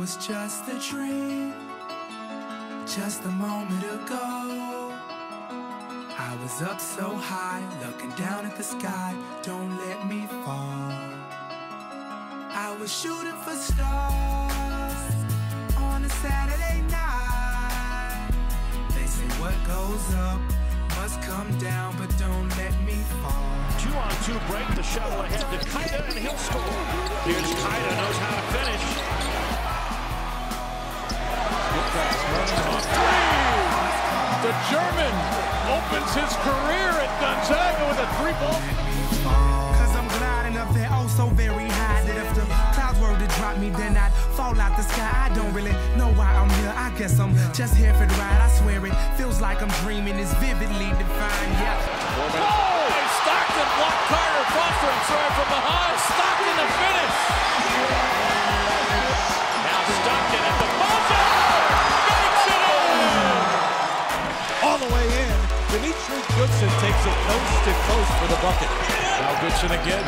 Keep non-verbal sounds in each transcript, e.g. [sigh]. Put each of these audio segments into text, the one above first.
was just a dream, just a moment ago. I was up so high, looking down at the sky. Don't let me fall. I was shooting for stars on a Saturday night. They say what goes up must come down, but don't let me fall. Two on two break, the shuttle ahead to Keita, and he'll score. Here's Keita, knows how to finish. The German opens his career at Gonzaga with a three ball. Cause I'm gliding up there oh so very high that if the clouds were to drop me, then I'd fall out the sky. I don't really know why I'm here. I guess I'm just here for the ride. I swear it feels like I'm dreaming. It's vividly defined. Yeah. Oh! Stockton blocked Carter Foster. I'm from behind. Stockton to finish. Demetri Goodson takes it coast to coast for the bucket. Now Goodson again.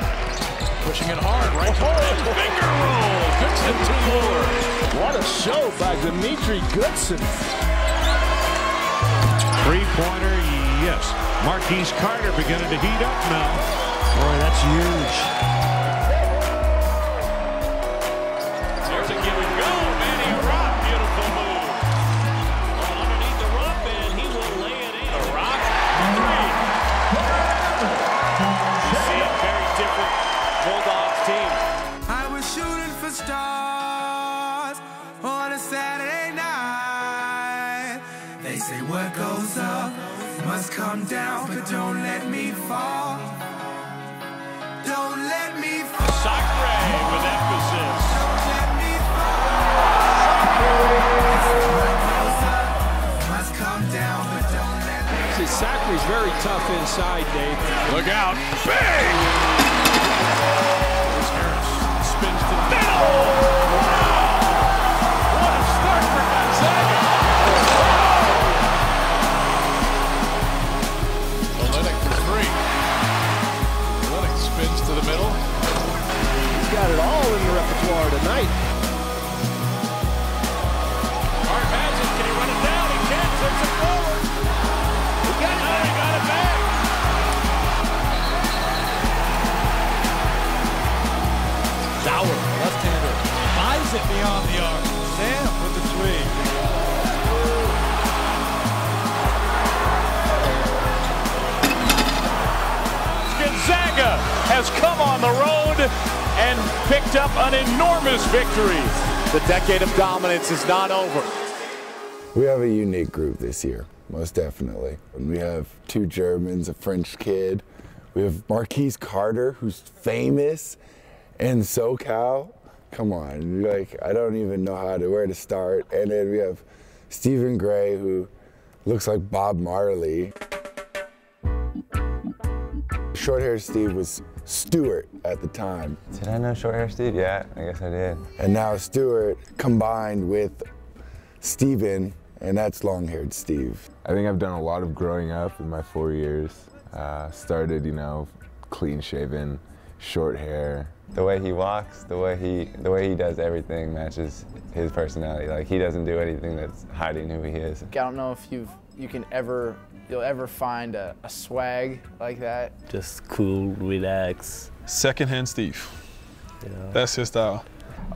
Pushing it hard, right to the oh! finger roll. Goodson to Moore. What a show by Demetri Goodson. Three-pointer, yes. Marquise Carter beginning to heat up now. Boy, that's huge. Sacre's very tough inside, Dave. Look out. Big! Harris. Spins to the middle. Beyond the arc. Sam with the three. Gonzaga has come on the road and picked up an enormous victory. The decade of dominance is not over. We have a unique group this year, most definitely. We have two Germans, a French kid. We have Marquise Carter, who's famous in SoCal. Come on, like I don't even know how to where to start. And then we have Steven Gray, who looks like Bob Marley. Short hair Steve was Stewart at the time. Did I know Short Hair Steve? Yeah, I guess I did. And now Stewart combined with Steven, and that's long haired Steve. I think I've done a lot of growing up in my four years. Uh, started, you know, clean shaven, short hair. The way he walks, the way he, the way he does everything matches his personality. Like he doesn't do anything that's hiding who he is. I don't know if you've you can ever you'll ever find a, a swag like that. Just cool, relax. Secondhand Steve. You know. That's his style.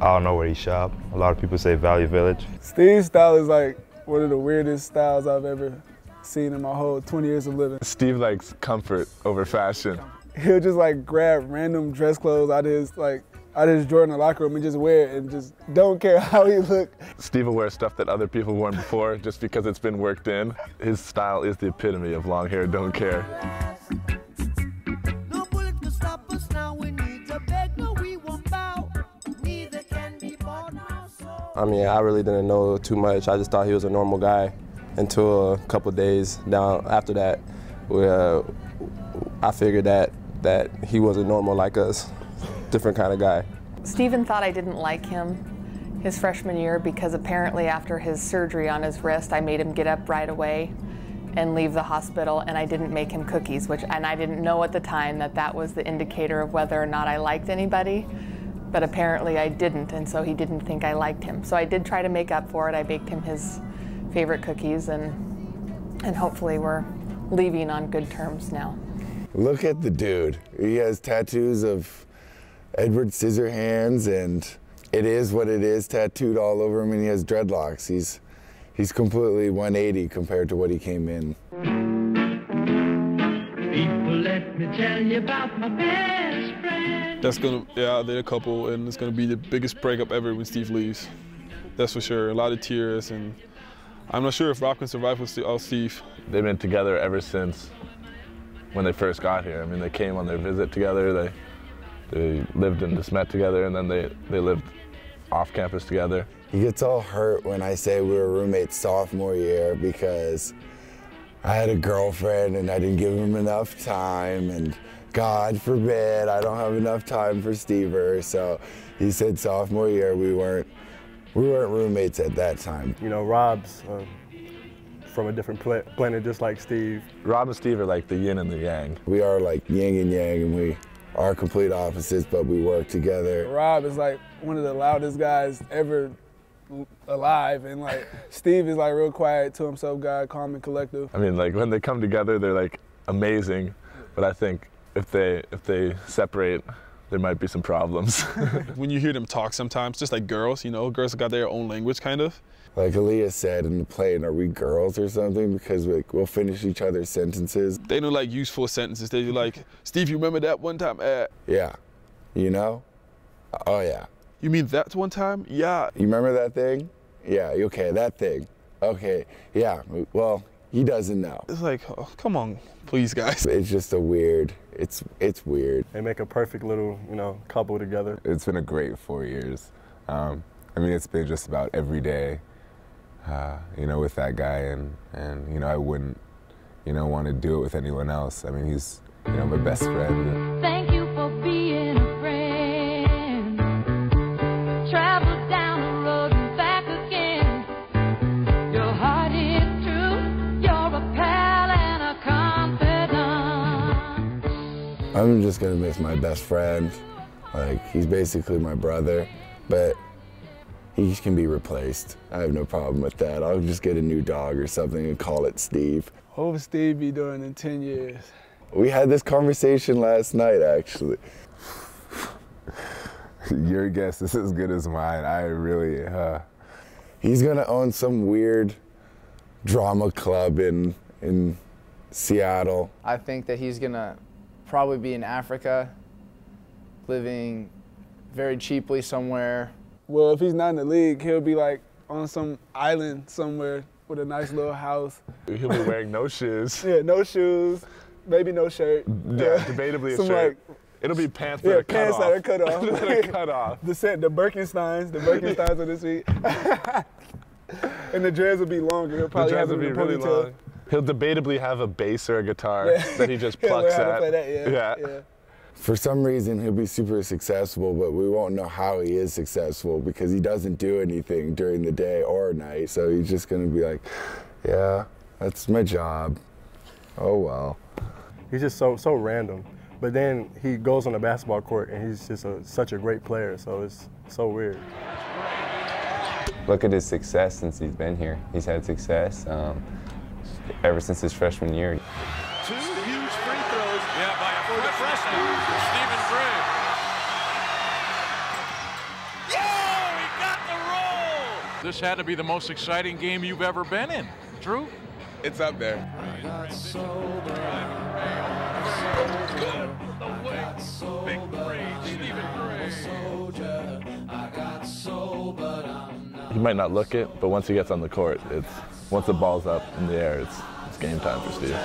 I don't know where he shop. A lot of people say Value Village. Steve's style is like one of the weirdest styles I've ever seen in my whole 20 years of living. Steve likes comfort over fashion. [laughs] He'll just like grab random dress clothes out of his like out of his drawer in the locker room and just wear it and just don't care how he look. Steve will wear stuff that other people worn before just because it's been worked in. His style is the epitome of long hair, don't care. I mean, I really didn't know too much. I just thought he was a normal guy until a couple days down after that. We, uh, I figured that that he wasn't normal like us, different kind of guy. Steven thought I didn't like him his freshman year because apparently after his surgery on his wrist, I made him get up right away and leave the hospital and I didn't make him cookies, which and I didn't know at the time that that was the indicator of whether or not I liked anybody. but apparently I didn't, and so he didn't think I liked him. So I did try to make up for it. I baked him his favorite cookies, and and hopefully we're leaving on good terms now. Look at the dude. He has tattoos of Edward Scissorhands, and it is what it is tattooed all over him, and he has dreadlocks. He's he's completely 180 compared to what he came in. People, let me tell you about my best friend. That's gonna, yeah, they're a couple, and it's gonna be the biggest breakup ever when Steve leaves. That's for sure. A lot of tears, and I'm not sure if Rob can survive without Steve. They've been together ever since when they first got here. I mean, they came on their visit together. They they lived and just met together, and then they they lived off campus together. He gets all hurt when I say we were roommates sophomore year because I had a girlfriend and I didn't give him enough time and God forbid I don't have enough time for Stever. So he said sophomore year we weren't we weren't roommates at that time. You know, Rob's uh, from a different pla planet, just like Steve. Rob and Steve are like the yin and the yang. We are like yin and yang, and we are complete opposites, but we work together. Rob is like one of the loudest guys ever alive, and like [laughs] Steve is like real quiet to himself guy, calm and collective. I mean, like when they come together, they're like amazing, but I think if they if they separate, there might be some problems. [laughs] when you hear them talk sometimes, just like girls, you know, girls got their own language kind of. Like Aaliyah said in the plane, are we girls or something? Because like, we'll finish each other's sentences. They don't like useful sentences. They like, Steve, you remember that one time at? Yeah. You know? Oh yeah. You mean that one time? Yeah. You remember that thing? Yeah, okay, that thing. Okay, yeah, well, he doesn't know. It's like, oh, come on, please, guys. [laughs] It's just a weird, it's, it's weird. They make a perfect little, you know, couple together. It's been a great four years. Um, I mean, it's been just about every day, uh, you know, with that guy, and, and, you know, I wouldn't, you know, want to do it with anyone else. I mean, he's, you know, my best friend. Thank you for being a friend. Travel down the road and back again. Your heart is true. You're a pal and a confidant. I'm just gonna miss my best friend. Like, he's basically my brother, but he can be replaced. I have no problem with that. I'll just get a new dog or something and call it Steve. What would Steve be doing in 10 years? We had this conversation last night, actually. [laughs] Your guess is as good as mine. I really, uh... He's gonna own some weird drama club in in Seattle. I think that he's gonna probably be in Africa, living very cheaply somewhere. Well, if he's not in the league, he'll be like on some island somewhere with a nice little house. He'll be wearing no shoes. [laughs] Yeah, no shoes, maybe no shirt. Yeah, debatably a Some, shirt. like, It'll be pants yeah, that are cut pants off. that are cut off. [laughs] that are cut off. The set, the Birkensteins, the Birkensteins on his feet. and the dreads will be longer. He'll The probably dreads will be really long. He'll debatably have a bass or a guitar Yeah. that he just [laughs] plucks learn how to at. play that, yeah, yeah. For some reason, he'll be super successful, but we won't know how he is successful because he doesn't do anything during the day or night. So he's just gonna be like, yeah, that's my job. Oh well. He's just so so random. But then he goes on the basketball court and he's just a, such a great player. So it's so weird. Look at his success since he's been here. He's had success um, ever since his freshman year. Two This had to be the most exciting game you've ever been in. True? It's up there. Big Gray, Steven Gray. He might not look it, but once he gets on the court, it's once the ball's up in the air, it's it's game time for Steve.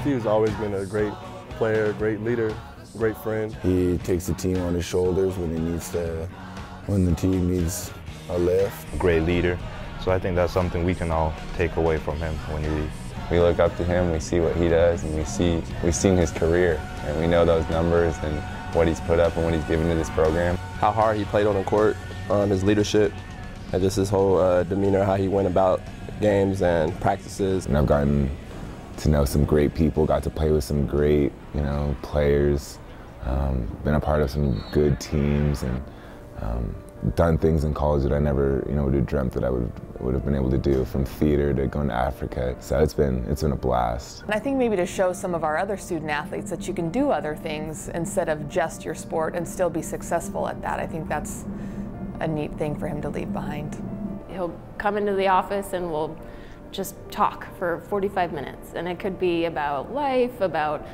Steve's always been a great player, great leader, great friend. He takes the team on his shoulders when he needs to, when the team needs a lift. Great leader. So I think that's something we can all take away from him when he leaves. We look up to him, we see what he does, and we see we've seen his career, and we know those numbers and what he's put up and what he's given to this program. How hard he played on the court, um, his leadership, and just his whole uh, demeanor, how he went about games and practices. And I've gotten to know some great people, got to play with some great, you know, players, um, been a part of some good teams, and um, done things in college that I never, you know, would have dreamt that I would would have been able to do, from theater to going to Africa. So it's been it's been a blast. And I think maybe to show some of our other student athletes that you can do other things instead of just your sport and still be successful at that. I think that's a neat thing for him to leave behind. He'll come into the office and we'll just talk for 45 minutes. And it could be about life, about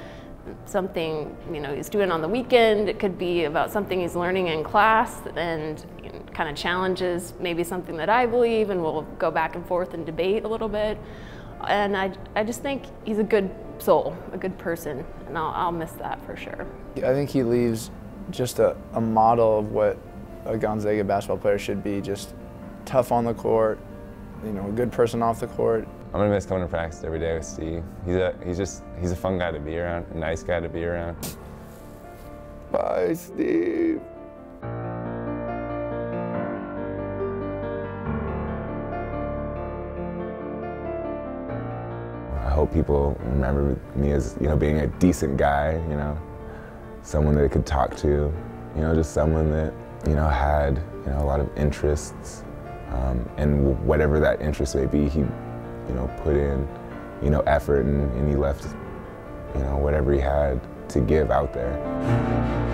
something you know he's doing on the weekend. It could be about something he's learning in class and you know, kind of challenges maybe something that I believe, and we'll go back and forth and debate a little bit. And I, I just think he's a good soul, a good person, and I'll, I'll miss that for sure. I think he leaves just a, a model of what a Gonzaga basketball player should be, just tough on the court, you know, a good person off the court. I'm gonna miss coming to practice every day with Steve. He's a he's just he's a fun guy to be around, a nice guy to be around. Bye, Steve. I hope people remember me as, you know, being a decent guy, you know, someone that they could talk to, you know, just someone that, you know, had, you know, a lot of interests. Um, and whatever that interest may be, he, you know, put in, you know, effort and, and he left, you know, whatever he had to give out there.